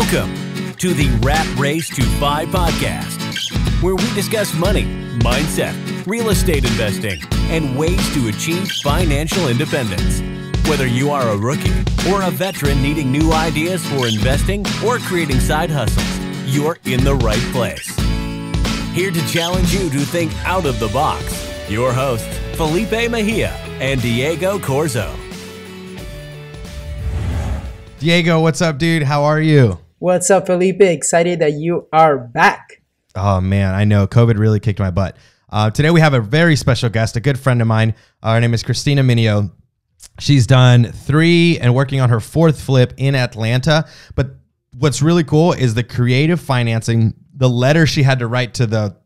Welcome to the Rat Race to Five podcast, where we discuss money, mindset, real estate investing, and ways to achieve financial independence. Whether you are a rookie or a veteran needing new ideas for investing or creating side hustles, you're in the right place. Here to challenge you to think out of the box, your hosts, Felipe Mejia and Diego Corzo. Diego, what's up, dude? How are you? What's up, Felipe? Excited that you are back. Oh man, I know COVID really kicked my butt. Uh, today we have a very special guest, a good friend of mine. Uh, her name is Cristina Mineo. She's done three and working on her fourth flip in Atlanta. But what's really cool is the creative financing, the letter she had to write to the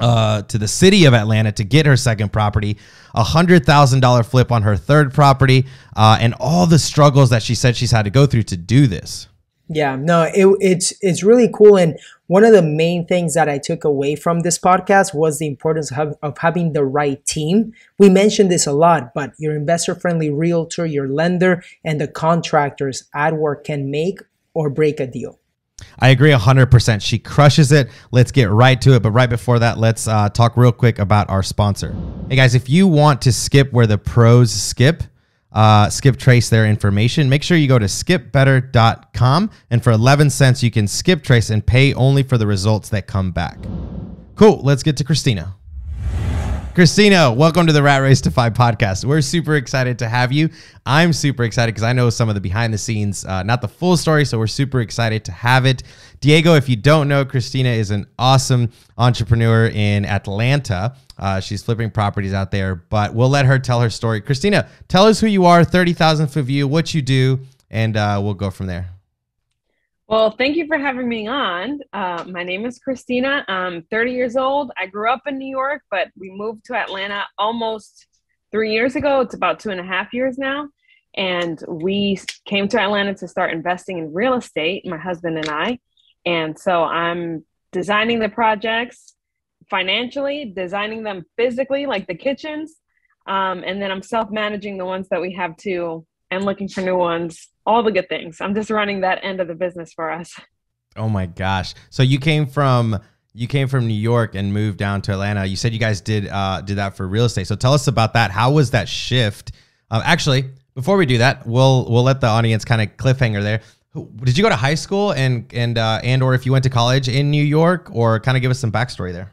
uh, to the city of Atlanta to get her second property, a hundred thousand dollar flip on her third property, uh, and all the struggles that she said she's had to go through to do this. Yeah, no, it, it's it's really cool, and one of the main things that I took away from this podcast was the importance of, of having the right team. We mentioned this a lot, but your investor friendly realtor, your lender, and the contractors at work can make or break a deal. I agree 100%. She crushes it. Let's get right to it. But right before that, let's uh, talk real quick about our sponsor. Hey guys, if you want to skip where the pros skip, uh, skip trace their information, make sure you go to skipbetter.com. And for 11 cents, you can skip trace and pay only for the results that come back. Cool. Let's get to Cristina. Cristina, welcome to the Rat Race to Five podcast. We're super excited to have you. I'm super excited because I know some of the behind the scenes, uh, not the full story, so we're super excited to have it. Diego, if you don't know, Cristina is an awesome entrepreneur in Atlanta. Uh, she's flipping properties out there, but we'll let her tell her story. Cristina, tell us who you are, 30,000 foot view, what you do, and uh, we'll go from there. Well, thank you for having me on. Uh, my name is Cristina. I'm 30 years old. I grew up in New York, but we moved to Atlanta almost three years ago. It's about two and a half years now. And we came to Atlanta to start investing in real estate, my husband and I. And so I'm designing the projects financially, designing them physically, like the kitchens. Um, and then I'm self managing the ones that we have too and looking for new ones all the good things. I'm just running that end of the business for us. Oh my gosh. So you came from you came from New York and moved down to Atlanta. You said you guys did uh, did that for real estate. So tell us about that. How was that shift? Uh, actually, before we do that, we'll we'll let the audience kind of cliffhanger there. Did you go to high school and and uh, and or if you went to college in New York, or kind of give us some backstory there?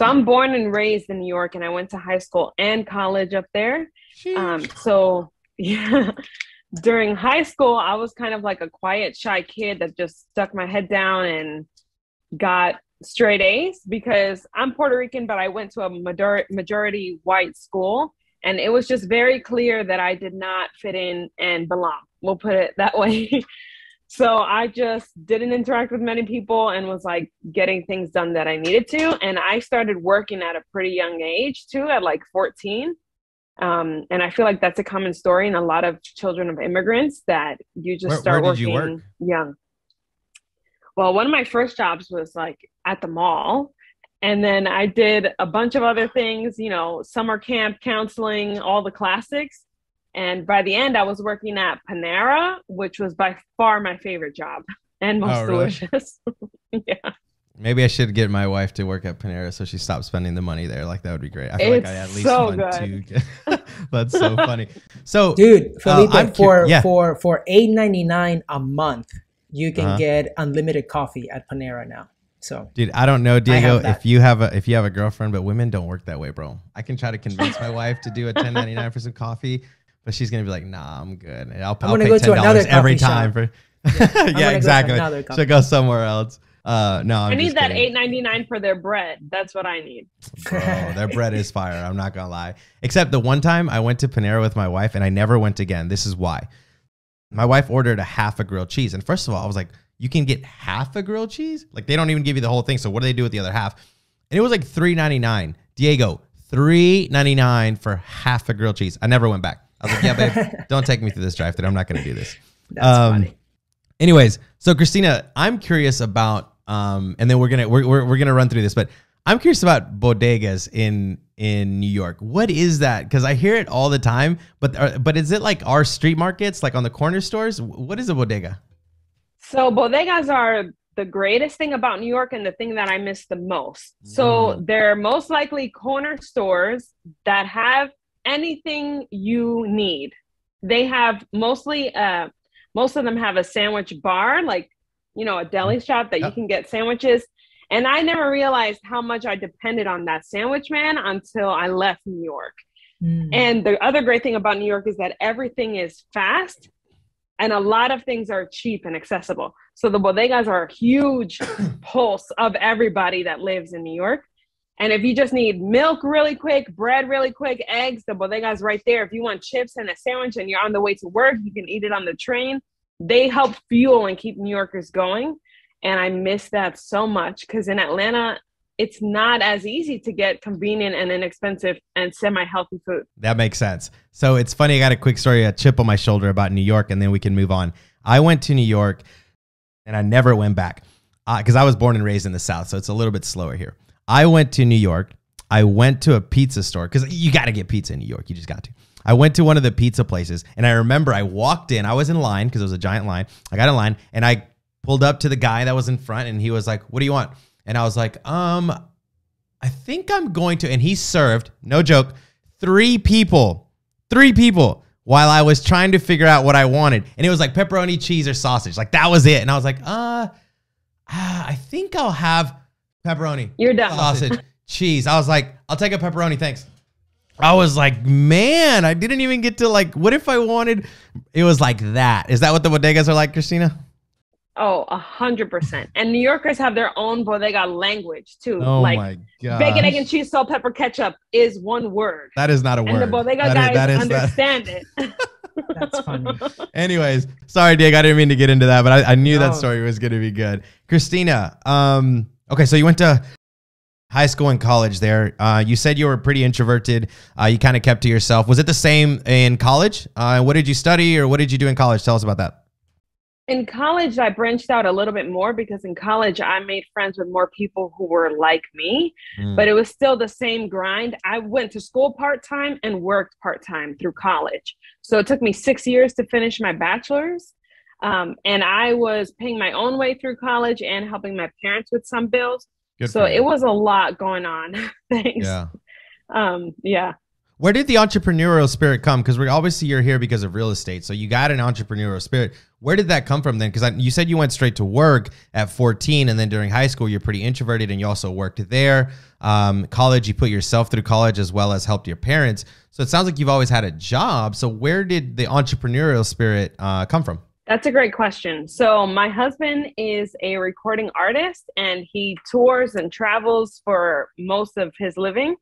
So I'm born and raised in New York, and I went to high school and college up there. Um, so yeah, during high school, I was kind of like a quiet, shy kid that just stuck my head down and got straight A's because I'm Puerto Rican, but I went to a major- majority white school. And it was just very clear that I did not fit in and belong. We'll put it that way. so I just didn't interact with many people and was like getting things done that I needed to. And I started working at a pretty young age too, at like 14. Um, and I feel like that's a common story in a lot of children of immigrants that you just where, start where working work? young. Well, one of my first jobs was like at the mall. And then I did a bunch of other things, you know, summer camp, counseling, all the classics. And by the end, I was working at Panera, which was by far my favorite job and most Oh, really? delicious. yeah. Maybe I should get my wife to work at Panera so she stops spending the money there. Like that would be great. I feel like I at It's least so want good. to. Get, that's so funny. So, Dude, Uh, Felipe, I'm cu- for yeah. for for eight ninety nine a month, you can Uh-huh. get unlimited coffee at Panera now. So dude, I don't know, Diego, if you have a if you have a girlfriend, but women don't work that way, bro. I can try to convince my wife to do a ten ninety nine for some coffee, but she's gonna be like, Nah, I'm good. And I'll, I'll gonna pay go to ten dollars another every coffee shop. time for. gonna yeah, exactly. another coffee She'll go somewhere else. Uh, no, I'm i need that eight ninety nine for their bread. That's what I need. Bro, their bread is fire. I'm not gonna lie. Except the one time I went to Panera with my wife and I never went again. This is why. My wife ordered a half a grilled cheese, and first of all, I was like, "You can get half a grilled cheese? Like they don't even give you the whole thing. So what do they do with the other half?" And it was like three ninety nine. Diego, three ninety nine for half a grilled cheese. I never went back. I was like, "Yeah, babe, don't take me through this drive-through. I'm not gonna do this." that's Um, funny. Anyways, so Cristina, I'm curious about, um, and then we're gonna we're, we're, we're gonna run through this, but I'm curious about bodegas in in New York. What is that? Because I hear it all the time, but are, but is it like our street markets, like on the corner stores? What is a bodega? So bodegas are the greatest thing about New York and the thing that I miss the most. So Mm. they're most likely corner stores that have anything you need. They have mostly uh most of them have a sandwich bar, like you know, a deli shop that Yep. you can get sandwiches. And I never realized how much I depended on that sandwich man until I left New York. Mm. And the other great thing about New York is that everything is fast and a lot of things are cheap and accessible. So the bodegas are a huge pulse of everybody that lives in New York. And if you just need milk really quick, bread really quick, eggs, the bodega's right there. If you want chips and a sandwich and you're on the way to work, you can eat it on the train. They help fuel and keep New Yorkers going. And I miss that so much because in Atlanta, it's not as easy to get convenient and inexpensive and semi healthy food. That makes sense. So it's funny. I got a quick story, a chip on my shoulder about New York, and then we can move on. I went to New York, and I never went back uh, because I was born and raised in the South, so it's a little bit slower here. I went to New York. I went to a pizza store because you got to get pizza in New York. You just got to. I went to one of the pizza places, and I remember I walked in. I was in line because it was a giant line. I got in line, and I pulled up to the guy that was in front, and he was like, "What do you want?" And I was like, "Um, I think I'm going to." And he served, no joke, three people, three people while I was trying to figure out what I wanted. And it was like pepperoni, cheese, or sausage. Like that was it. And I was like, uh, ah, I think I'll have pepperoni, You're done. sausage, cheese. I was like, I'll take a pepperoni. Thanks. I was like, man, I didn't even get to like, what if I wanted? It was like that. Is that what the bodegas are like, Cristina? Oh, a hundred percent. And New Yorkers have their own bodega language too. Oh like my god. bacon, egg, and cheese, salt, pepper, ketchup is one word. That is not a and word. the bodega That is- guys that is- that- understand it. That's funny. Anyways, sorry, Diego. I didn't mean to get into that, but I, I knew that story was going to be good. Cristina, um, okay, so you went to high school and college there. Uh, you said you were pretty introverted. Uh, you kind of kept to yourself. Was it the same in college? Uh, what did you study or what did you do in college? Tell us about that. in college, I branched out a little bit more because in college, I made friends with more people who were like me, Mm. but it was still the same grind. I went to school part time and worked part time through college. So it took me six years to finish my bachelor's. Um, and I was paying my own way through college and helping my parents with some bills. Good so it was a lot going on. Thanks. Yeah. Um, yeah. Where did the entrepreneurial spirit come? Because we're obviously you're here because of real estate, so you got an entrepreneurial spirit. Where did that come from then? Because you said you went straight to work at 14, and then during high school you're pretty introverted, and you also worked there. Um, college, you put yourself through college as well as helped your parents. So it sounds like you've always had a job. So where did the entrepreneurial spirit uh, come from? That's a great question. So, my husband is a recording artist and he tours and travels for most of his living.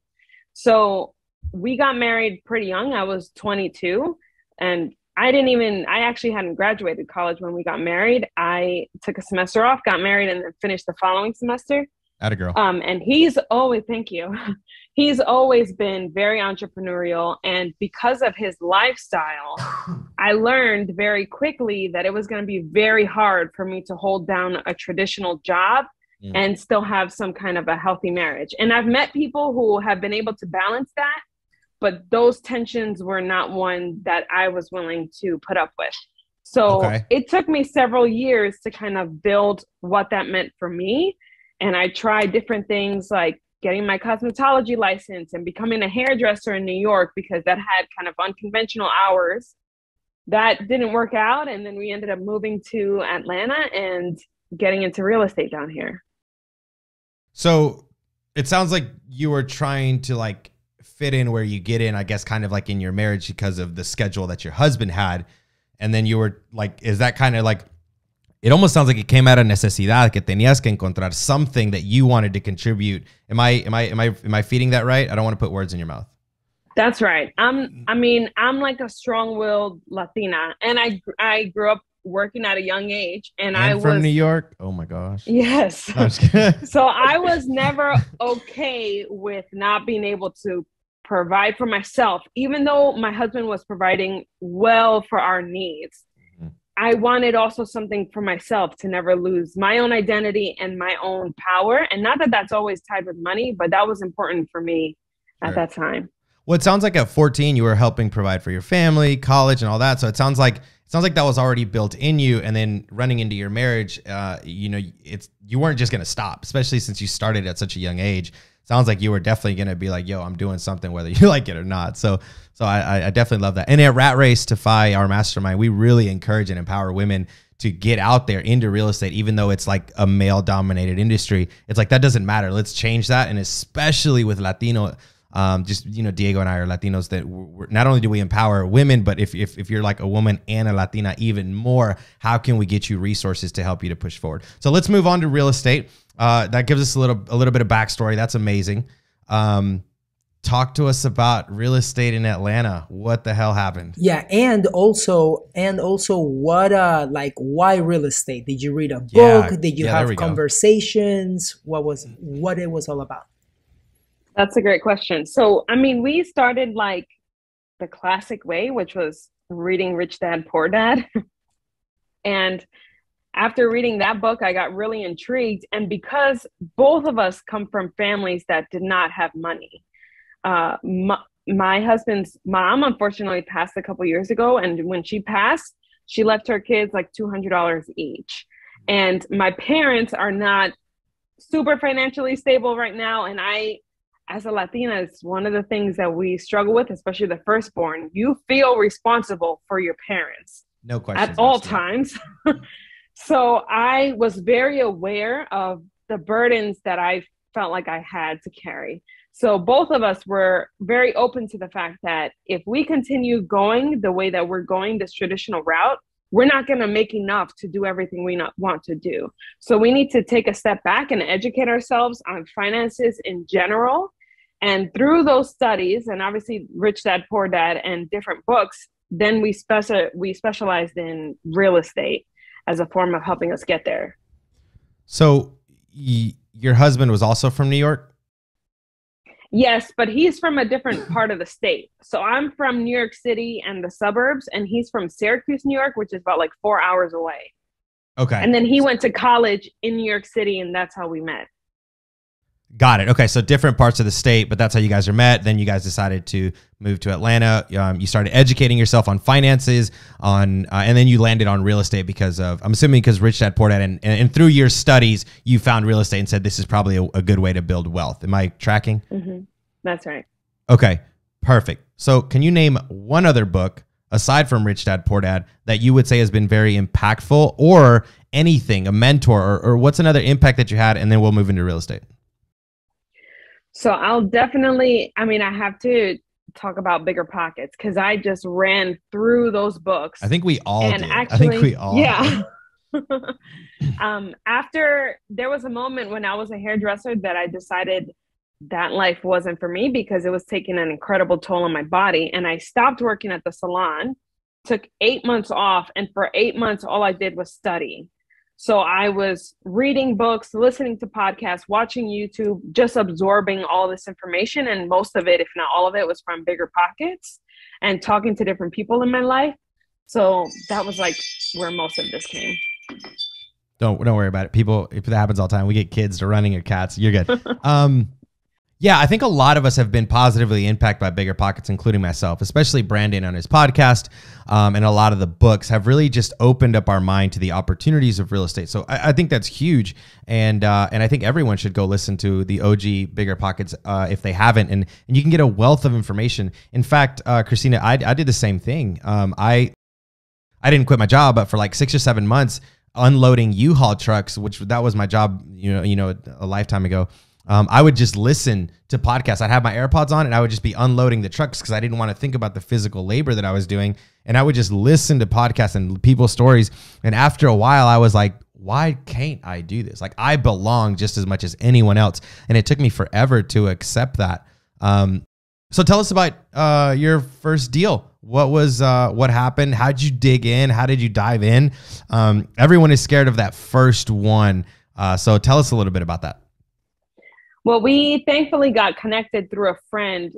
So, we got married pretty young. I was 22 and I didn't even, I actually hadn't graduated college when we got married. I took a semester off, got married, and then finished the following semester. At a girl. Um, and he's always, thank you. He's always been very entrepreneurial. And because of his lifestyle, I learned very quickly that it was going to be very hard for me to hold down a traditional job Mm. and still have some kind of a healthy marriage. And I've met people who have been able to balance that, but those tensions were not one that I was willing to put up with. So Okay. it took me several years to kind of build what that meant for me. And I tried different things like getting my cosmetology license and becoming a hairdresser in New York because that had kind of unconventional hours. That didn't work out. And then we ended up moving to Atlanta and getting into real estate down here. So it sounds like you were trying to like fit in where you get in, I guess, kind of like in your marriage because of the schedule that your husband had. And then you were like, is that kind of like, it almost sounds like it came out of necesidad, que tenías que encontrar something that you wanted to contribute. Am I, am I, am I, am I feeding that right? I don't want to put words in your mouth. That's right. I'm I mean, I'm like a strong-willed Latina and I I grew up working at a young age and, I And from was New York. Oh my gosh. Yes. No, so I was never okay with not being able to provide for myself, even though my husband was providing well for our needs. I wanted also something for myself to never lose my own identity and my own power. And not that that's always tied with money, but that was important for me at that time. Well, it sounds like at 14 you were helping provide for your family, college, and all that. So it sounds like it sounds like that was already built in you and then running into your marriage uh, you know it's you weren't just going to stop especially since you started at such a young age sounds like you were definitely going to be like yo i'm doing something whether you like it or not. So so i, I definitely love that. And at rat race to fi our mastermind we really encourage and empower women to get out there into real estate even though it's like a male dominated industry. It's like that doesn't matter. Let's change that. And especially with latino um, just you know, Diego and I are Latinos that we're, not only do we empower women, but if, if if you're like a woman and a Latina, even more, how can we get you resources to help you to push forward? So let's move on to real estate. Uh, that gives us a little a little bit of backstory. That's amazing. Um, talk to us about real estate in Atlanta. What the hell happened? Yeah, and also and also what uh like why real estate? Did you read a book? Yeah, Did you yeah, there we have go. conversations? What was what it was all about? That's a great question. So, I mean, we started like the classic way, which was reading Rich Dad Poor Dad. and after reading that book, I got really intrigued. And because both of us come from families that did not have money, uh, my, my husband's mom unfortunately passed a couple years ago. And when she passed, she left her kids like $200 each. And my parents are not super financially stable right now. And I as a Latina, it's one of the things that we struggle with, especially the firstborn. You feel responsible for your parents No question. at all times. so I was very aware of the burdens that I felt like I had to carry. So both of us were very open to the fact that if we continue going the way that we're going, this traditional route, we're not going to make enough to do everything we want to do. So we need to take a step back and educate ourselves on finances in general and through those studies, and obviously Rich Dad Poor Dad and different books, then we we specialized in real estate as a form of helping us get there. So y- your husband was also from New York. Yes, but he's from a different part of the state. So I'm from New York City and the suburbs, and he's from Syracuse, New York, which is about like four hours away. Okay. And then he went to college in New York City, and that's how we met. Got it. Okay, so different parts of the state, but that's how you guys are met. Then you guys decided to move to Atlanta. Um, you started educating yourself on finances, on, uh, and then you landed on real estate because of, I'm assuming because Rich Dad Poor Dad, and, and, and through your studies, you found real estate and said this is probably a, a good way to build wealth. Am I tracking? hmm That's right. Okay, perfect. So can you name one other book aside from Rich Dad Poor Dad that you would say has been very impactful, or anything, a mentor, or, or what's another impact that you had, and then we'll move into real estate. So I'll definitely, I mean, I have to talk about bigger pockets because I just ran through those books. I think we all and did. actually, I think we all. yeah. um, after there was a moment when I was a hairdresser that I decided that life wasn't for me because it was taking an incredible toll on my body, and I stopped working at the salon. Took eight months off, and for eight months, all I did was study. So I was reading books, listening to podcasts, watching YouTube, just absorbing all this information. And most of it, if not all of it, was from Bigger Pockets and talking to different people in my life. So that was like where most of this came. Don't don't worry about it. People, if that happens all the time, we get kids to running your cats. You're good. um, yeah, I think a lot of us have been positively impacted by bigger pockets, including myself, especially Brandon on his podcast, um, and a lot of the books have really just opened up our mind to the opportunities of real estate. So I, I think that's huge, and uh, and I think everyone should go listen to the OG Bigger Pockets uh, if they haven't, and and you can get a wealth of information. In fact, uh, Cristina, I, I did the same thing. Um, I I didn't quit my job, but for like six or seven months, unloading U-Haul trucks, which that was my job, you know, you know, a lifetime ago. Um, I would just listen to podcasts. I'd have my AirPods on and I would just be unloading the trucks because I didn't want to think about the physical labor that I was doing. And I would just listen to podcasts and people's stories. And after a while, I was like, why can't I do this? Like I belong just as much as anyone else. And it took me forever to accept that. Um, so tell us about uh, your first deal. What was uh, what happened? How did you dig in? How did you dive in? Um, everyone is scared of that first one. Uh, so tell us a little bit about that. Well, we thankfully got connected through a friend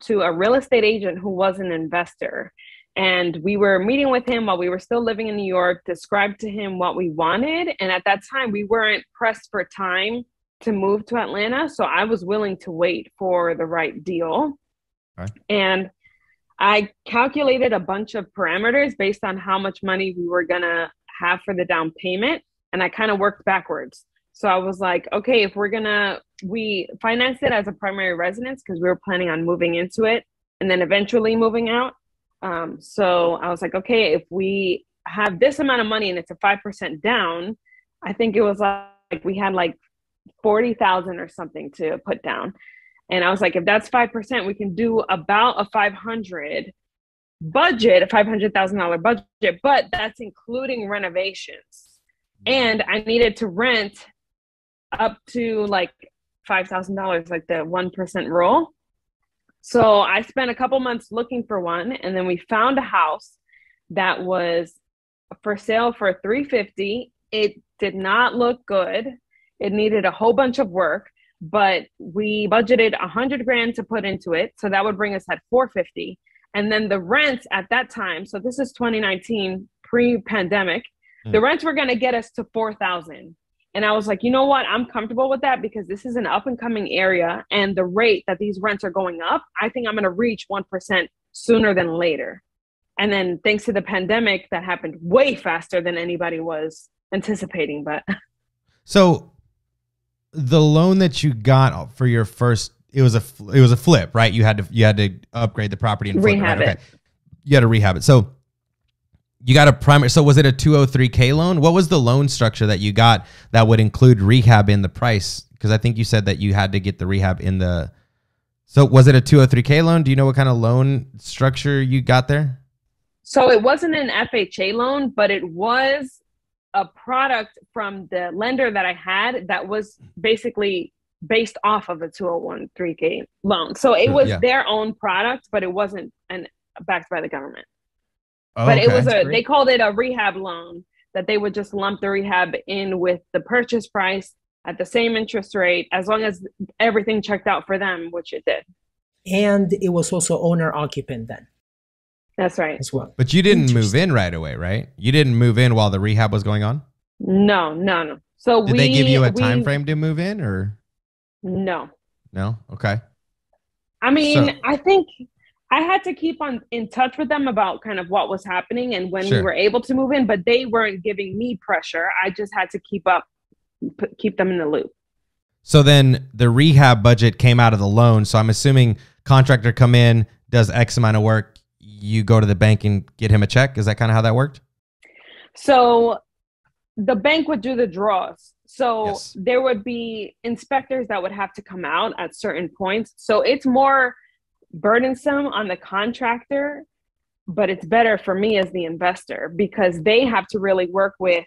to a real estate agent who was an investor. And we were meeting with him while we were still living in New York, described to him what we wanted. And at that time, we weren't pressed for time to move to Atlanta. So I was willing to wait for the right deal. Okay. And I calculated a bunch of parameters based on how much money we were gonna have for the down payment, and I kind of worked backwards. So I was like, okay, if we're gonna, we financed it as a primary residence because we were planning on moving into it and then eventually moving out. Um, so I was like, okay, if we have this amount of money and it's a 5% down, I think it was like we had like 40,000 or something to put down. And I was like, if that's 5%, we can do about a 500 budget, a $500,000 budget, but that's including renovations. And I needed to rent up to like $5,000, like the 1% rule. So I spent a couple months looking for one, and then we found a house that was for sale for 350. It did not look good. It needed a whole bunch of work, but we budgeted a hundred grand to put into it, so that would bring us at 450. And then the rent at that time, so this is 2019, pre-pandemic, mm. the rents were going to get us to 4,000. And I was like, you know what? I'm comfortable with that because this is an up and coming area. And the rate that these rents are going up, I think I'm going to reach 1% sooner than later. And then thanks to the pandemic, that happened way faster than anybody was anticipating. But so the loan that you got for your first, it was a, it was a flip, right? You had to, you had to upgrade the property and rehab it, right? Okay. You had to rehab it. So you got a primary. So was it a 203k loan? What was the loan structure that you got that would include rehab in the price? Because I think you said that you had to get the rehab in the. So was it a 203k loan? Do you know what kind of loan structure you got there? So it wasn't an FHA loan, but it was a product from the lender that I had that was basically based off of a 201 3k loan. So it was yeah. their own product, but it wasn't an backed by the government. Oh, but okay. it was a they called it a rehab loan that they would just lump the rehab in with the purchase price at the same interest rate as long as everything checked out for them, which it did. And it was also owner occupant then. That's right. As well. But you didn't move in right away, right? You didn't move in while the rehab was going on? No, no, no. So did we, they give you a time we, frame to move in or no? No? Okay. I mean, so, I think I had to keep on in touch with them about kind of what was happening and when sure. we were able to move in, but they weren't giving me pressure. I just had to keep up, keep them in the loop. So then the rehab budget came out of the loan. So I'm assuming contractor come in, does X amount of work, you go to the bank and get him a check. Is that kind of how that worked? So the bank would do the draws. So yes. there would be inspectors that would have to come out at certain points. So it's more burdensome on the contractor, but it's better for me as the investor because they have to really work with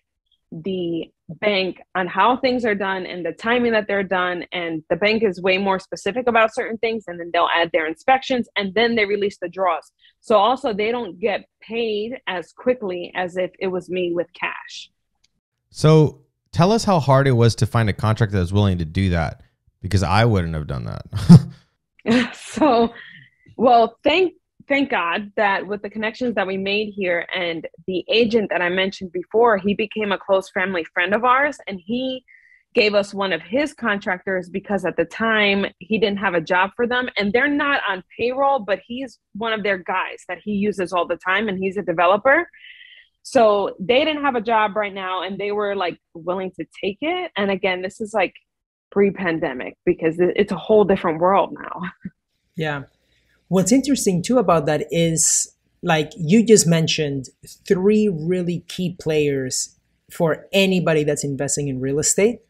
the bank on how things are done and the timing that they're done. And the bank is way more specific about certain things, and then they'll add their inspections and then they release the draws. So also, they don't get paid as quickly as if it was me with cash. So tell us how hard it was to find a contractor that was willing to do that because I wouldn't have done that. so well, thank thank God that with the connections that we made here and the agent that I mentioned before, he became a close family friend of ours and he gave us one of his contractors because at the time he didn't have a job for them and they're not on payroll, but he's one of their guys that he uses all the time and he's a developer. So they didn't have a job right now and they were like willing to take it. And again, this is like pre pandemic because it's a whole different world now. Yeah. What's interesting too about that is like you just mentioned three really key players for anybody that's investing in real estate.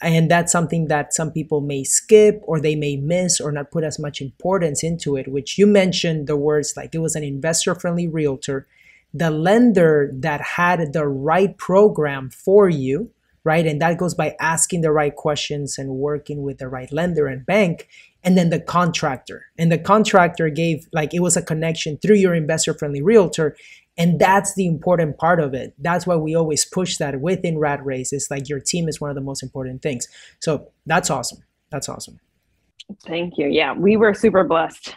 And that's something that some people may skip or they may miss or not put as much importance into it, which you mentioned the words like it was an investor friendly realtor, the lender that had the right program for you, right? And that goes by asking the right questions and working with the right lender and bank and then the contractor. And the contractor gave, like, it was a connection through your investor friendly realtor. And that's the important part of it. That's why we always push that within Rat Race. It's like your team is one of the most important things. So that's awesome. That's awesome. Thank you. Yeah, we were super blessed.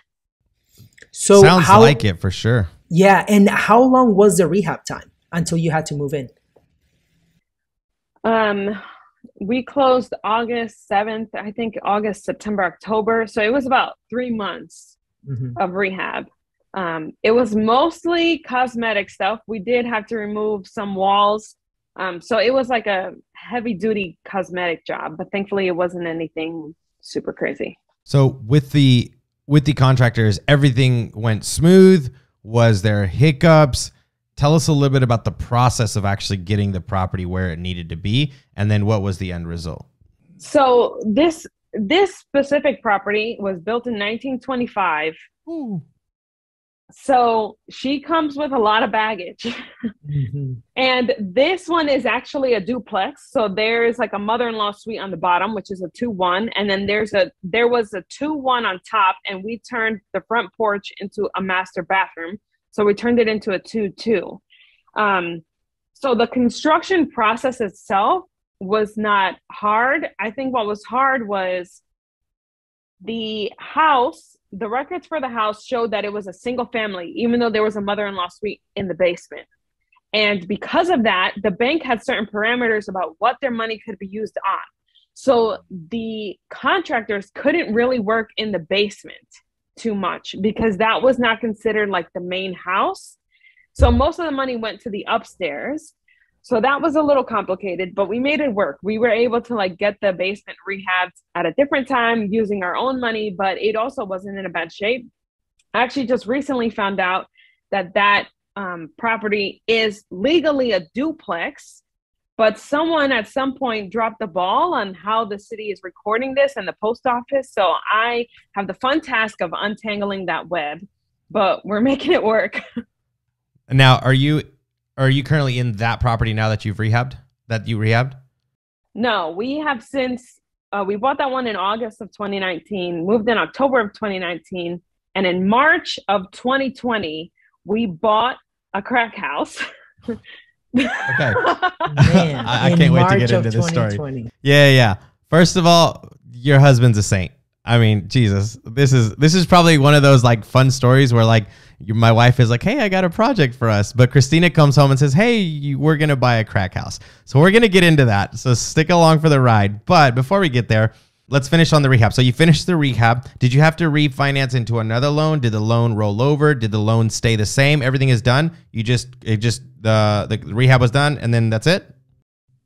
So sounds how, like it for sure. Yeah, and how long was the rehab time until you had to move in? Um, we closed August 7th, I think August, September, October. So it was about three months mm-hmm. of rehab. Um, it was mostly cosmetic stuff. We did have to remove some walls. Um, so it was like a heavy duty cosmetic job, but thankfully it wasn't anything super crazy. So with the with the contractors, everything went smooth. Was there hiccups? Tell us a little bit about the process of actually getting the property where it needed to be, and then what was the end result. So this this specific property was built in 1925. Ooh. So she comes with a lot of baggage. mm-hmm. And this one is actually a duplex. So there's like a mother-in-law suite on the bottom, which is a 2-1, and then there's a there was a 2-1 on top and we turned the front porch into a master bathroom. So we turned it into a 2-2. Um, so the construction process itself was not hard. I think what was hard was the house the records for the house showed that it was a single family, even though there was a mother in law suite in the basement. And because of that, the bank had certain parameters about what their money could be used on. So the contractors couldn't really work in the basement too much because that was not considered like the main house. So most of the money went to the upstairs. So that was a little complicated, but we made it work. We were able to like get the basement rehabbed at a different time using our own money, but it also wasn't in a bad shape. I actually just recently found out that that um, property is legally a duplex, but someone at some point dropped the ball on how the city is recording this and the post office. So I have the fun task of untangling that web, but we're making it work. Now, are you are you currently in that property now that you've rehabbed? That you rehabbed? No, we have since uh, we bought that one in August of 2019, moved in October of 2019, and in March of 2020, we bought a crack house. okay. Man, I, I can't wait to get into this story. Yeah, yeah. First of all, your husband's a saint. I mean, Jesus, this is this is probably one of those like fun stories where like my wife is like, "Hey, I got a project for us," but Cristina comes home and says, "Hey, we're gonna buy a crack house." So we're gonna get into that. So stick along for the ride. But before we get there, let's finish on the rehab. So you finished the rehab. Did you have to refinance into another loan? Did the loan roll over? Did the loan stay the same? Everything is done. You just it just the the rehab was done, and then that's it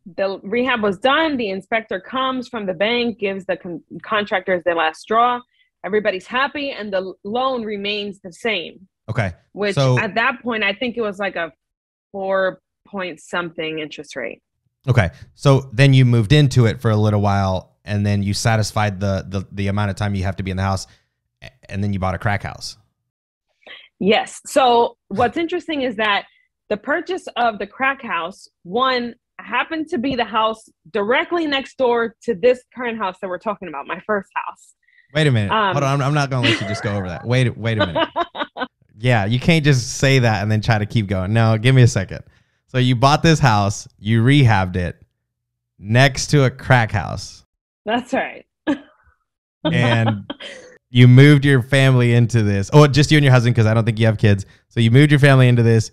the rehab was done. The inspector comes from the bank, gives the con- contractors their last straw. Everybody's happy, and the loan remains the same. Okay. Which so, at that point, I think it was like a four point something interest rate. Okay. So then you moved into it for a little while, and then you satisfied the the, the amount of time you have to be in the house, and then you bought a crack house. Yes. So what's interesting is that the purchase of the crack house, one, happened to be the house directly next door to this current house that we're talking about, my first house. Wait a minute. Um, Hold on. I'm, I'm not going to let you just go over that. Wait, wait a minute. yeah, you can't just say that and then try to keep going. No, give me a second. So you bought this house, you rehabbed it next to a crack house. That's right. and you moved your family into this. Oh, just you and your husband because I don't think you have kids. So you moved your family into this.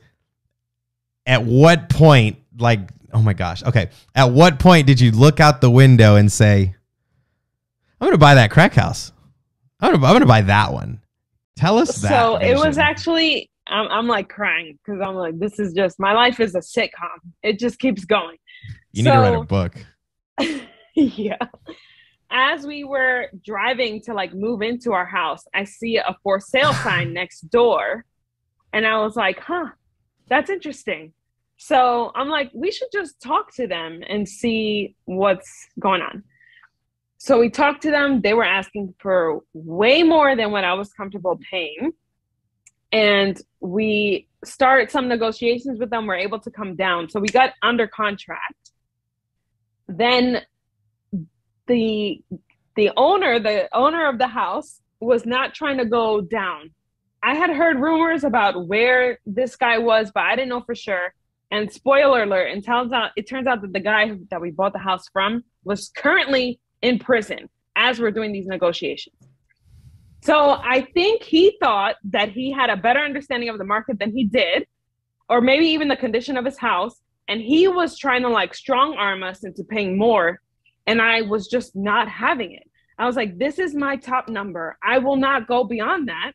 At what point, like oh my gosh. Okay. At what point did you look out the window and say, I'm going to buy that crack house? I'm going to, I'm to buy that one. Tell us that. So it was actually, I'm, I'm like crying because I'm like, this is just, my life is a sitcom. It just keeps going. You need so, to write a book. yeah. As we were driving to like move into our house, I see a for sale sign next door. And I was like, huh, that's interesting. So I'm like, we should just talk to them and see what's going on. So we talked to them. They were asking for way more than what I was comfortable paying. And we started some negotiations with them. We're able to come down. So we got under contract. Then the the owner, the owner of the house, was not trying to go down. I had heard rumors about where this guy was, but I didn't know for sure. And spoiler alert, and turns out it turns out that the guy that we bought the house from was currently in prison as we're doing these negotiations. So I think he thought that he had a better understanding of the market than he did, or maybe even the condition of his house. And he was trying to like strong arm us into paying more. And I was just not having it. I was like, this is my top number. I will not go beyond that.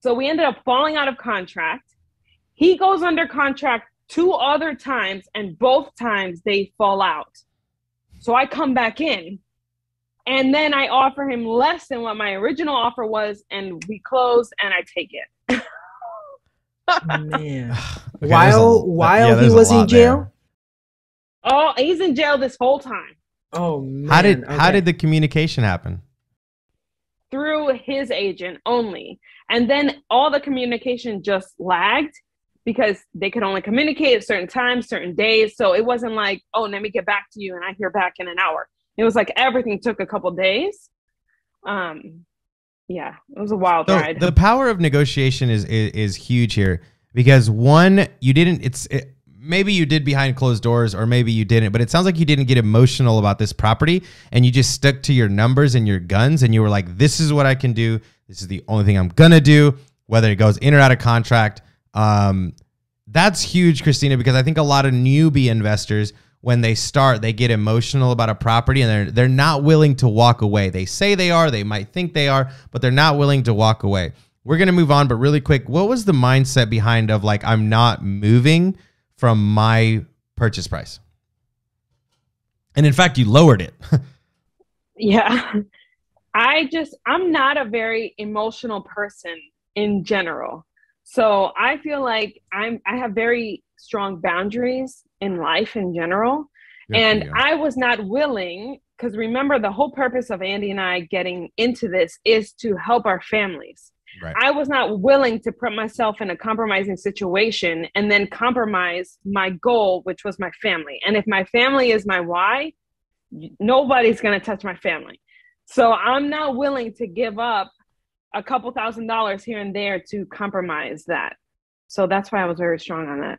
So we ended up falling out of contract. He goes under contract two other times, and both times they fall out. So I come back in, and then I offer him less than what my original offer was, and we close, and I take it. Man, okay, while a, while yeah, he was in jail. There. Oh, he's in jail this whole time. Oh man. How did okay. how did the communication happen? Through his agent only. And then all the communication just lagged because they could only communicate at certain times, certain days. So it wasn't like, oh, let me get back to you and I hear back in an hour. It was like everything took a couple days. Um yeah, it was a wild so ride. The power of negotiation is, is, is huge here because one, you didn't. It's it, maybe you did behind closed doors, or maybe you didn't. But it sounds like you didn't get emotional about this property, and you just stuck to your numbers and your guns, and you were like, "This is what I can do. This is the only thing I'm gonna do, whether it goes in or out of contract." Um, that's huge, Cristina, because I think a lot of newbie investors when they start, they get emotional about a property and they're they're not willing to walk away. They say they are, they might think they are, but they're not willing to walk away. We're gonna move on, but really quick, what was the mindset behind of like I'm not moving from my purchase price? And in fact, you lowered it. yeah. I just I'm not a very emotional person in general. So I feel like I'm I have very strong boundaries in life in general. Good and I was not willing because remember the whole purpose of Andy and I getting into this is to help our families. Right. I was not willing to put myself in a compromising situation and then compromise my goal, which was my family. And if my family is my why, nobody's going to touch my family. So I'm not willing to give up a couple thousand dollars here and there to compromise that. So that's why I was very strong on that.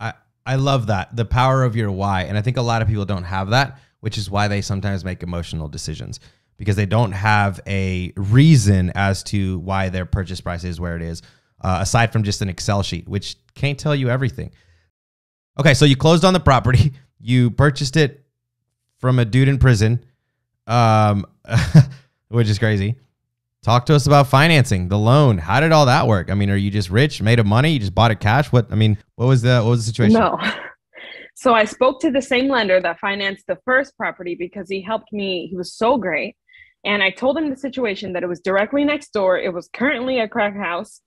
I I love that the power of your why, and I think a lot of people don't have that, which is why they sometimes make emotional decisions because they don't have a reason as to why their purchase price is where it is, uh, aside from just an Excel sheet, which can't tell you everything. Okay, so you closed on the property, you purchased it from a dude in prison, um, which is crazy. Talk to us about financing, the loan. How did all that work? I mean, are you just rich, made of money? You just bought it cash? What I mean, what was the what was the situation? No. So I spoke to the same lender that financed the first property because he helped me. He was so great. And I told him the situation that it was directly next door. It was currently a crack house.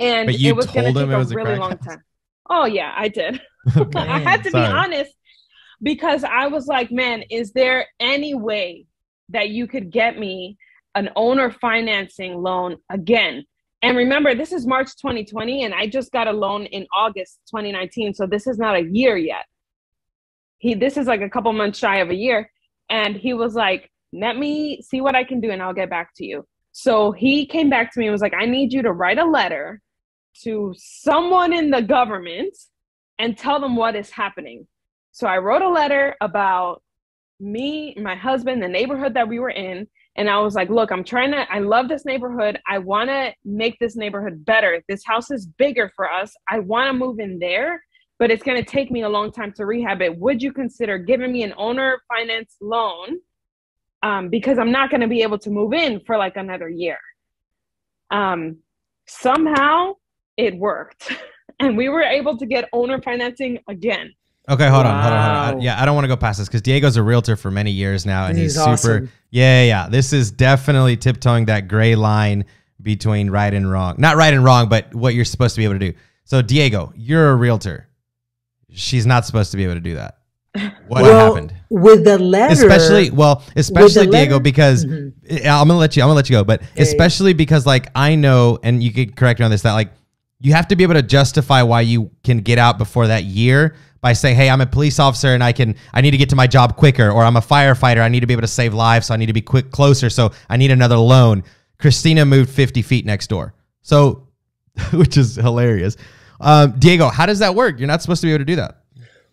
And it was going to take a, a really long house? time. Oh yeah, I did. I had to Sorry. be honest because I was like, man, is there any way that you could get me an owner financing loan again. And remember, this is March 2020, and I just got a loan in August 2019. So this is not a year yet. He this is like a couple months shy of a year. And he was like, let me see what I can do and I'll get back to you. So he came back to me and was like, I need you to write a letter to someone in the government and tell them what is happening. So I wrote a letter about me, my husband, the neighborhood that we were in, and I was like, look, I'm trying to, I love this neighborhood. I want to make this neighborhood better. This house is bigger for us. I want to move in there, but it's going to take me a long time to rehab it. Would you consider giving me an owner finance loan? Um, because I'm not going to be able to move in for like another year. Um, somehow it worked. and we were able to get owner financing again. Okay, hold wow. on, hold on, hold on. Yeah, I don't want to go past this because Diego's a realtor for many years now, and he's, he's super. Awesome. Yeah, yeah. This is definitely tiptoeing that gray line between right and wrong. Not right and wrong, but what you're supposed to be able to do. So, Diego, you're a realtor. She's not supposed to be able to do that. What well, happened with the letter? Especially, well, especially Diego, because mm-hmm. I'm gonna let you. I'm gonna let you go, but yeah, especially yeah. because, like, I know, and you can correct me on this. That like, you have to be able to justify why you can get out before that year by saying, "Hey, I'm a police officer and I can I need to get to my job quicker," or "I'm a firefighter, I need to be able to save lives, so I need to be quick closer, so I need another loan." Cristina moved 50 feet next door, so which is hilarious. Um, Diego, how does that work? You're not supposed to be able to do that.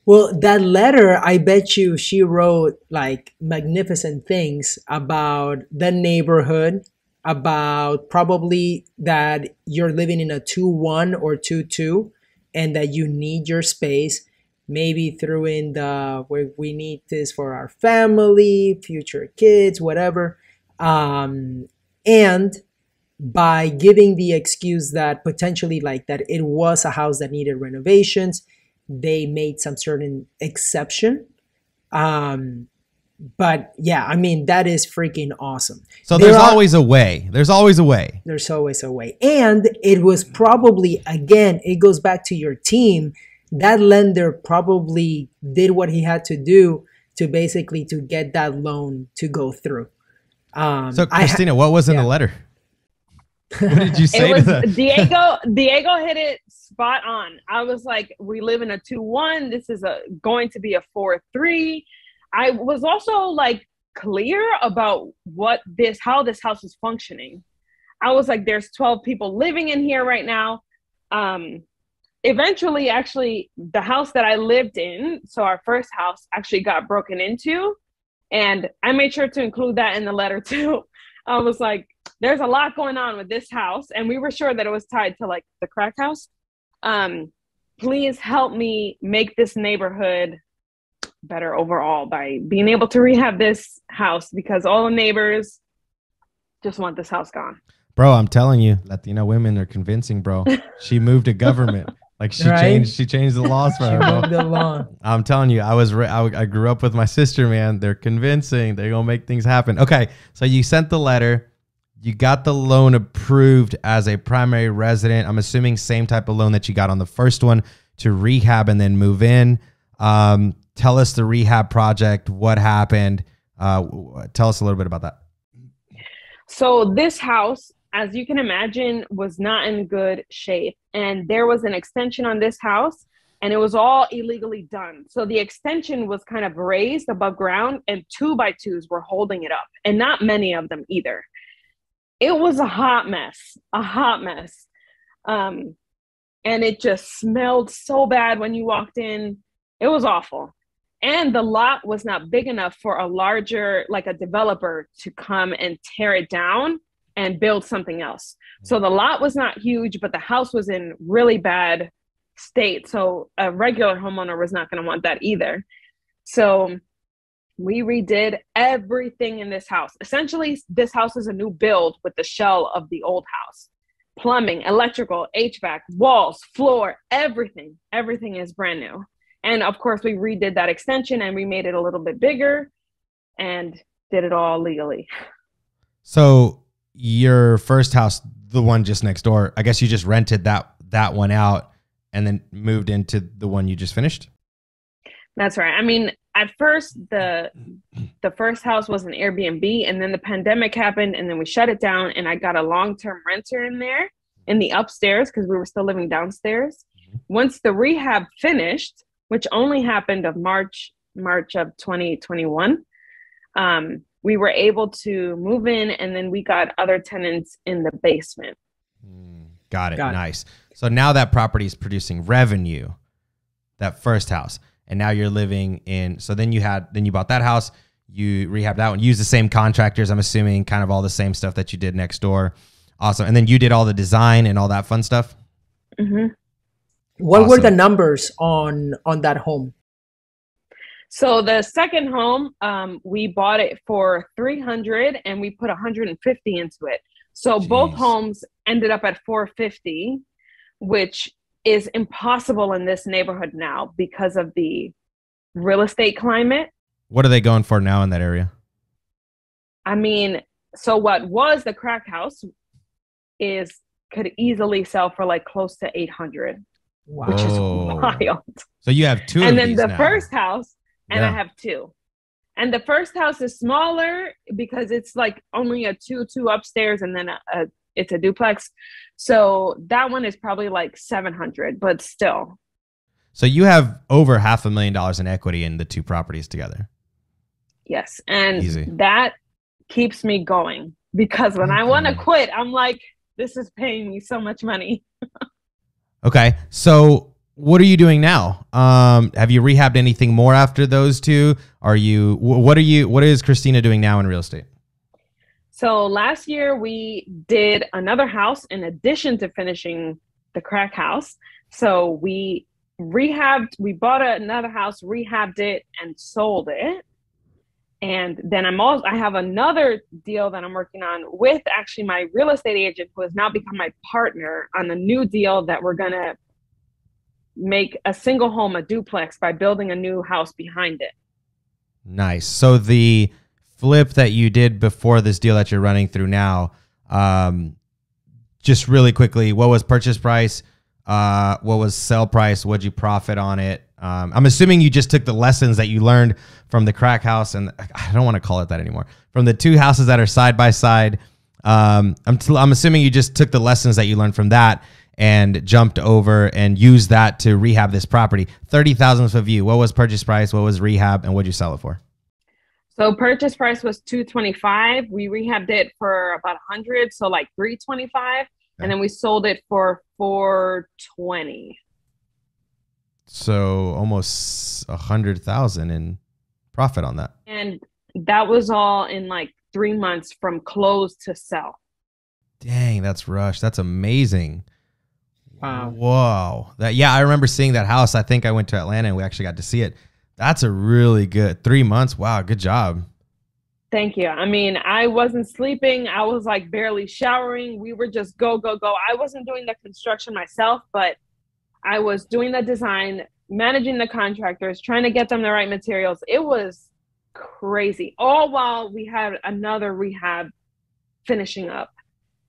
Well, that letter, I bet you she wrote like magnificent things about the neighborhood, about probably that you're living in a 2 1 or 2 2, and that you need your space maybe threw in the where we need this for our family, future kids, whatever. Um, and by giving the excuse that potentially like that it was a house that needed renovations they made some certain exception um but yeah i mean that is freaking awesome So There there's are- always a way. There's always a way. there's always a way and it was probably again it goes back to your team that lender probably did what he had to do to basically to get that loan to go through um So I ha- Cristina, what was in yeah. the letter? what did you say it was to the Diego. Diego hit it spot on. I was like, we live in a two-one. This is a going to be a four-three. I was also like clear about what this, how this house is functioning. I was like, there's 12 people living in here right now. Um, eventually, actually, the house that I lived in, so our first house, actually got broken into, and I made sure to include that in the letter too. I was like, there's a lot going on with this house and we were sure that it was tied to like the crack house um please help me make this neighborhood better overall by being able to rehab this house because all the neighbors just want this house gone Bro, I'm telling you, Latino women are convincing, bro. She moved to government. Like she Right? changed she changed the laws for her, bro. moved I'm telling you, I was re- I, I grew up with my sister, man. They're convincing. They're gonna make things happen. Okay, so you sent the letter, you got the loan approved as a primary resident. I'm assuming same type of loan that you got on the first one to rehab and then move in. Um, tell us the rehab project. What happened? Uh, tell us a little bit about that. So this house, as you can imagine, was not in good shape. And there was an extension on this house and it was all illegally done. So the extension was kind of raised above ground and two by twos were holding it up and not many of them either. It was a hot mess, a hot mess. Um, and it just smelled so bad when you walked in. It was awful. And the lot was not big enough for a larger, like a developer, to come and tear it down and build something else. So the lot was not huge, but the house was in really bad state. So a regular homeowner was not going to want that either. So we redid everything in this house. Essentially, this house is a new build with the shell of the old house. Plumbing, electrical, HVAC, walls, floor, everything. Everything is brand new. And of course, we redid that extension and we made it a little bit bigger and did it all legally. So your first house, the one just next door, I guess you just rented that that one out and then moved into the one you just finished. That's right. I mean, at first the the first house was an Airbnb and then the pandemic happened and then we shut it down and I got a long-term renter in there in the upstairs because we were still living downstairs. Once the rehab finished, which only happened of March March of 2021, um, we were able to move in and then we got other tenants in the basement. Got it. Got it. nice. So now that property is producing revenue, that first house, and now you're living in. So then you had, then you bought that house, you rehabbed that one, use the same contractors. I'm assuming kind of all the same stuff that you did next door. Awesome. And then you did all the design and all that fun stuff. hmm what were the numbers on on that home So the second home, um, we bought it for 300 and we put 150 into it. So both homes ended up at 450, which is impossible in this neighborhood now because of the real estate climate. What are they going for now in that area? I mean, so what was the crack house is could easily sell for like close to 800, wow which is wild. So you have two and of then these the now. first house and i have two and the first house is smaller because it's like only a two two upstairs and then a, a it's a duplex so that one is probably like 700 but still So you have over half a million dollars in equity in the two properties together. yes and Easy. that keeps me going because when i want to quit i'm like this is paying me so much money Okay. So what are you doing now? Um, have you rehabbed anything more after those two? Are you wh- what are you what is Cristina doing now in real estate? So last year we did another house in addition to finishing the crack house. So we rehabbed, we bought another house, rehabbed it, and sold it. And then I'm also I have another deal that I'm working on with actually my real estate agent who has now become my partner on a new deal that we're gonna make a single home a duplex by building a new house behind it. Nice. So the flip that you did before this deal that you're running through now, um, just really quickly, what was purchase price? Uh, what was sell price? What'd you profit on it? Um, I'm assuming you just took the lessons that you learned from the crack house, and I don't want to call it that anymore. From the two houses that are side by side, um, I'm, t- I'm assuming you just took the lessons that you learned from that and jumped over and used that to rehab this property. Thirty thousand of view. What was purchase price? What was rehab? And what'd you sell it for? So purchase price was two twenty five. We rehabbed it for about hundred, so like three twenty five, okay. and then we sold it for four twenty. So almost a hundred thousand in profit on that. And that was all in like three months from close to sell. Dang, that's rush. That's amazing. Wow. Whoa. That yeah, I remember seeing that house. I think I went to Atlanta and we actually got to see it. That's a really good three months. Wow, good job. Thank you. I mean, I wasn't sleeping. I was like barely showering. We were just go, go, go. I wasn't doing the construction myself, but I was doing the design, managing the contractors, trying to get them the right materials. It was crazy. All while we had another rehab finishing up.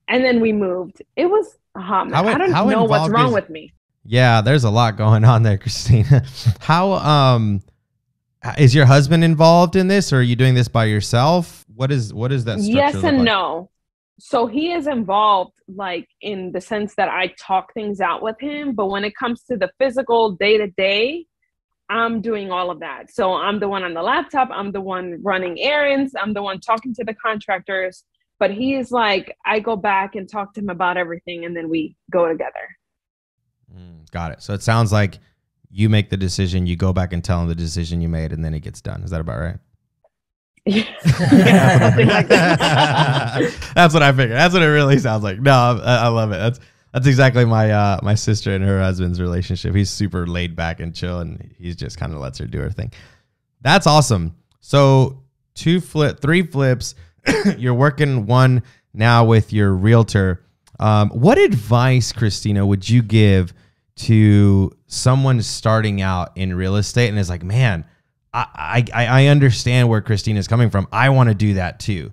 And then we moved. It was uh-huh. How, I don't know what's wrong is, with me. Yeah, there's a lot going on there, Cristina. how um is your husband involved in this or are you doing this by yourself? What is what is that Yes and like? no. So he is involved like in the sense that I talk things out with him, but when it comes to the physical day to day, I'm doing all of that. So I'm the one on the laptop, I'm the one running errands, I'm the one talking to the contractors but he is like i go back and talk to him about everything and then we go together mm, got it so it sounds like you make the decision you go back and tell him the decision you made and then it gets done is that about right yeah, that's what I figured. That's what it really sounds like. No, I, I love it. That's that's exactly my uh, my sister and her husband's relationship. He's super laid back and chill, and he just kind of lets her do her thing. That's awesome. So two flip, three flips. you're working one now with your realtor. Um, what advice, Cristina, would you give to someone starting out in real estate and is like, man, I, I, I understand where Cristina is coming from. I want to do that too.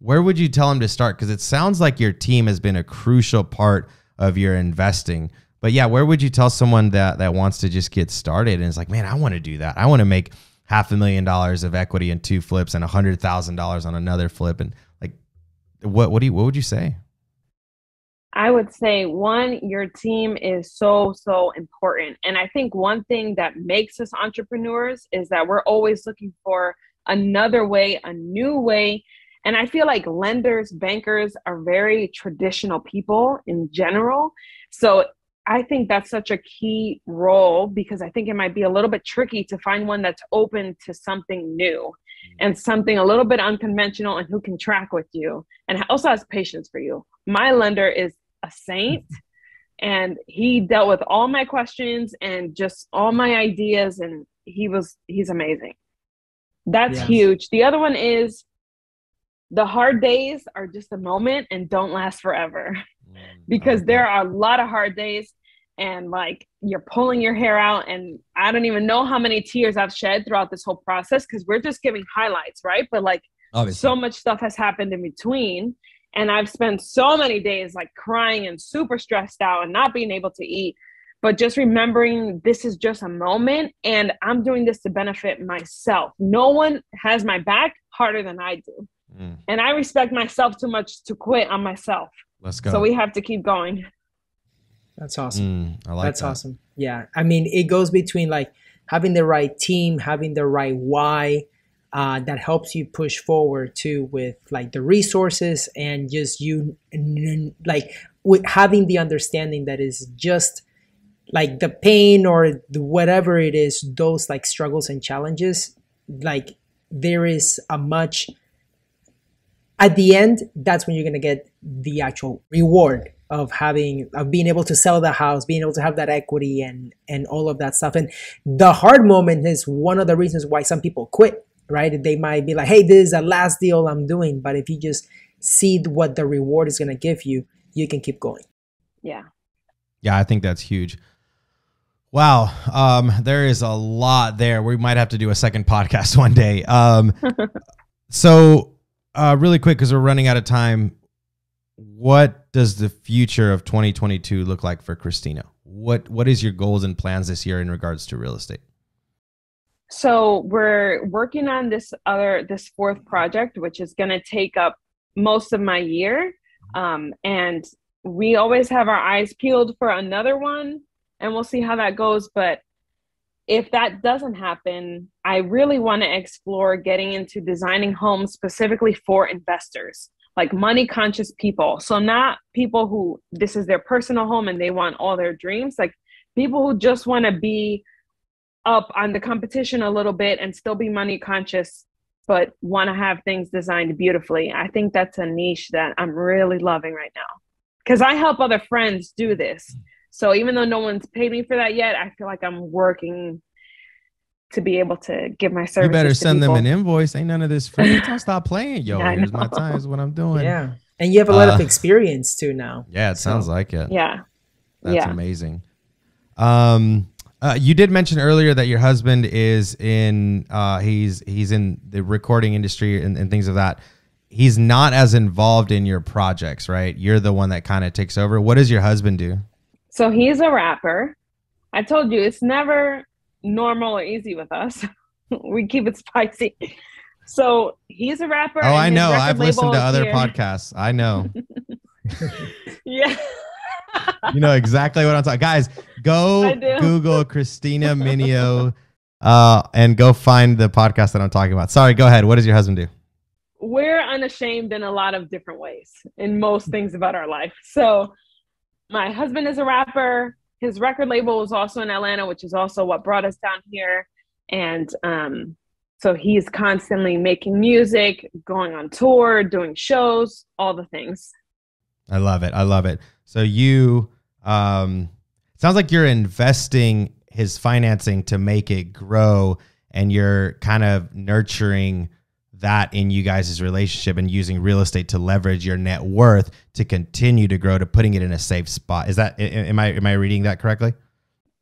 Where would you tell them to start? Because it sounds like your team has been a crucial part of your investing. But yeah, where would you tell someone that that wants to just get started and is like, man, I want to do that. I want to make half a million dollars of equity in two flips and a hundred thousand dollars on another flip and like what what do you what would you say i would say one your team is so so important and i think one thing that makes us entrepreneurs is that we're always looking for another way a new way and i feel like lenders bankers are very traditional people in general so I think that's such a key role because I think it might be a little bit tricky to find one that's open to something new mm-hmm. and something a little bit unconventional and who can track with you and also has patience for you. My lender is a saint and he dealt with all my questions and just all my ideas and he was he's amazing. That's yes. huge. The other one is the hard days are just a moment and don't last forever. Mm, because there are a lot of hard days and like you're pulling your hair out and i don't even know how many tears i've shed throughout this whole process because we're just giving highlights right but like Obviously. so much stuff has happened in between and i've spent so many days like crying and super stressed out and not being able to eat but just remembering this is just a moment and i'm doing this to benefit myself no one has my back harder than i do mm. and i respect myself too much to quit on myself let's go so we have to keep going that's awesome. Mm, I like that. That's that. awesome. Yeah. I mean, it goes between like having the right team, having the right why, uh, that helps you push forward too with like the resources and just you like with having the understanding that is just like the pain or the, whatever it is those like struggles and challenges like there is a much at the end that's when you're going to get the actual reward of having of being able to sell the house being able to have that equity and and all of that stuff. And the hard moment is one of the reasons why some people quit right? They might be like, hey, this is the last deal I'm doing. But if you just see what the reward is going to give you, you can keep going. Yeah. Yeah, I think that's huge. Wow, um, there is a lot there. We might have to do a second podcast one day. Um, so, uh, really quick, because we're running out of time. What does the future of 2022 look like for Cristina? What What is your goals and plans this year in regards to real estate? So we're working on this other this fourth project, which is going to take up most of my year, um, and we always have our eyes peeled for another one and we'll see how that goes. But if that doesn't happen, I really want to explore getting into designing homes specifically for investors, like money conscious people. So, not people who this is their personal home and they want all their dreams, like people who just want to be up on the competition a little bit and still be money conscious, but want to have things designed beautifully. I think that's a niche that I'm really loving right now because I help other friends do this. So even though no one's paid me for that yet, I feel like I'm working to be able to give my service. You better send them an invoice. Ain't none of this free. Don't stop playing, yo. Yeah, here's my time. Is what I'm doing. Yeah, and you have a lot uh, of experience too now. Yeah, it so. sounds like it. Yeah, that's yeah. amazing. Um, uh, you did mention earlier that your husband is in. Uh, he's he's in the recording industry and, and things of that. He's not as involved in your projects, right? You're the one that kind of takes over. What does your husband do? So he's a rapper. I told you it's never normal or easy with us. we keep it spicy. So he's a rapper. Oh, I know. I've listened to other here. podcasts. I know. yeah. you know exactly what I'm talking. Guys, go Google Cristina Mineo uh, and go find the podcast that I'm talking about. Sorry, go ahead. What does your husband do? We're unashamed in a lot of different ways in most things about our life. So my husband is a rapper. His record label is also in Atlanta, which is also what brought us down here. And um, so he's constantly making music, going on tour, doing shows, all the things. I love it. I love it. So you um sounds like you're investing his financing to make it grow and you're kind of nurturing that in you guys' relationship and using real estate to leverage your net worth to continue to grow to putting it in a safe spot. Is that am I am I reading that correctly?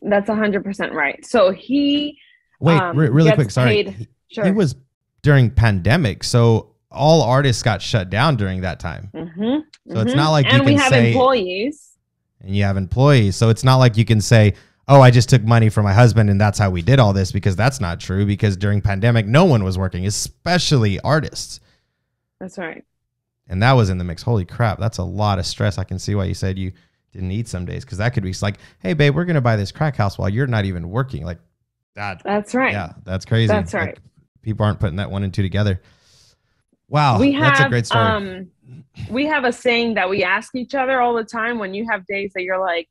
That's hundred percent right. So he wait um, re- really quick. Sorry, paid, sure. he was during pandemic, so all artists got shut down during that time. Mm-hmm, so mm-hmm. it's not like and you can we have say, employees. And you have employees, so it's not like you can say, oh, I just took money from my husband and that's how we did all this because that's not true because during pandemic no one was working, especially artists. That's right. And that was in the mix. Holy crap, that's a lot of stress. I can see why you said you didn't eat some days because that could be like, hey babe, we're gonna buy this crack house while you're not even working. Like that. That's right. Yeah, that's crazy. That's right. Like, people aren't putting that one and two together. Wow, we have, that's a great story. Um, we have a saying that we ask each other all the time when you have days that you're like,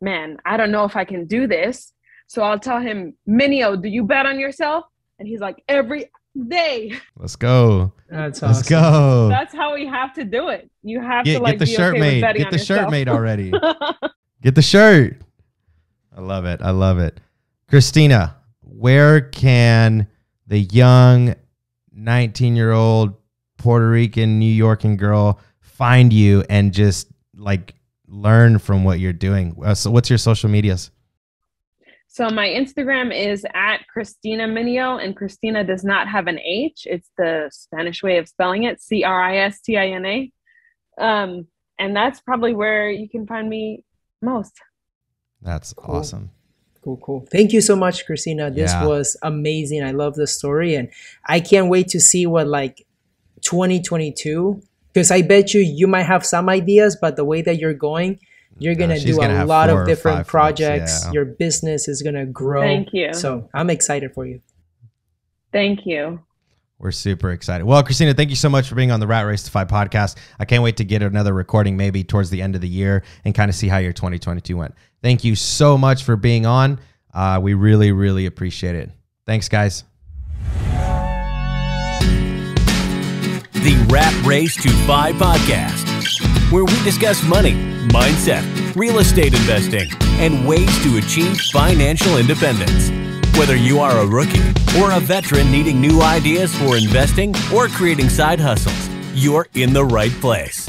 man, I don't know if I can do this. So I'll tell him, Mineo, do you bet on yourself? And he's like, every day. Let's go. That's Let's go. That's how we have to do it. You have get, to like get the shirt okay made. Get the yourself. shirt made already. get the shirt. I love it. I love it. Cristina, where can the young 19 year old Puerto Rican, New Yorkan girl find you and just like learn from what you're doing. Uh, so, what's your social medias? So, my Instagram is at Cristina Mineo, and Cristina does not have an H. It's the Spanish way of spelling it C R I S T I N A. Um, and that's probably where you can find me most. That's cool. awesome. Cool, cool. Thank you so much, Cristina. This yeah. was amazing. I love the story, and I can't wait to see what like 2022 because I bet you you might have some ideas, but the way that you're going, you're gonna do gonna a lot of different projects. Yeah. Your business is gonna grow. Thank you. So I'm excited for you. Thank you. We're super excited. Well, Cristina, thank you so much for being on the Rat Race to FI podcast. I can't wait to get another recording maybe towards the end of the year and kind of see how your 2022 went. Thank you so much for being on. Uh, we really, really appreciate it. Thanks, guys. The Rat Race to FI podcast, where we discuss money, mindset, real estate investing, and ways to achieve financial independence. Whether you are a rookie or a veteran needing new ideas for investing or creating side hustles, you're in the right place.